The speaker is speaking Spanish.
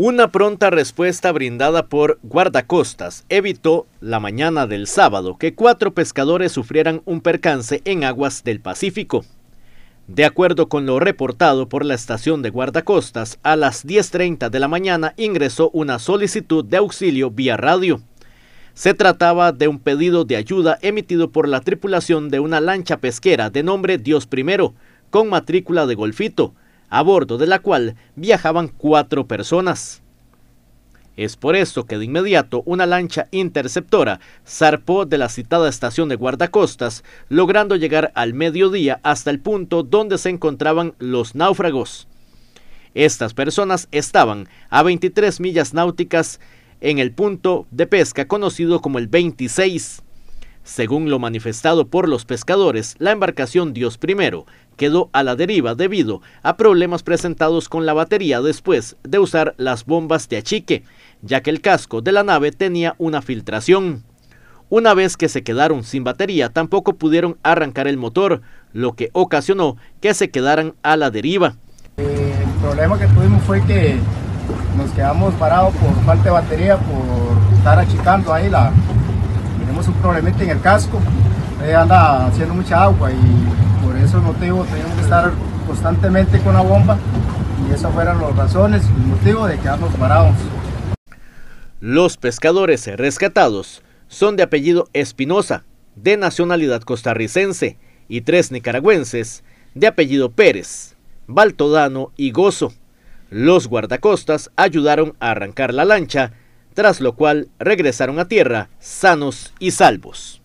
Una pronta respuesta brindada por guardacostas evitó la mañana del sábado que cuatro pescadores sufrieran un percance en aguas del Pacífico. De acuerdo con lo reportado por la estación de guardacostas, a las 10.30 de la mañana ingresó una solicitud de auxilio vía radio. Se trataba de un pedido de ayuda emitido por la tripulación de una lancha pesquera de nombre Dios Primero, con matrícula de Golfito, a bordo de la cual viajaban cuatro personas. Es por eso que de inmediato una lancha interceptora zarpó de la citada estación de guardacostas, logrando llegar al mediodía hasta el punto donde se encontraban los náufragos. Estas personas estaban a 23 millas náuticas en el punto de pesca conocido como el 26. Según lo manifestado por los pescadores, la embarcación Dios Primero quedó a la deriva debido a problemas presentados con la batería después de usar las bombas de achique, ya que el casco de la nave tenía una filtración. Una vez que se quedaron sin batería, tampoco pudieron arrancar el motor, lo que ocasionó que se quedaran a la deriva. Eh, el problema que tuvimos fue que nos quedamos parados por falta de batería, por estar achicando ahí la... Tenemos un problemita en el casco, anda haciendo mucha agua y por ese motivo tenemos que estar constantemente con la bomba y esas fueron las razones el motivo de quedarnos parados. Los pescadores rescatados son de apellido Espinosa, de nacionalidad costarricense, y tres nicaragüenses, de apellido Pérez, Baltodano y Gozo. Los guardacostas ayudaron a arrancar la lancha, tras lo cual regresaron a tierra sanos y salvos.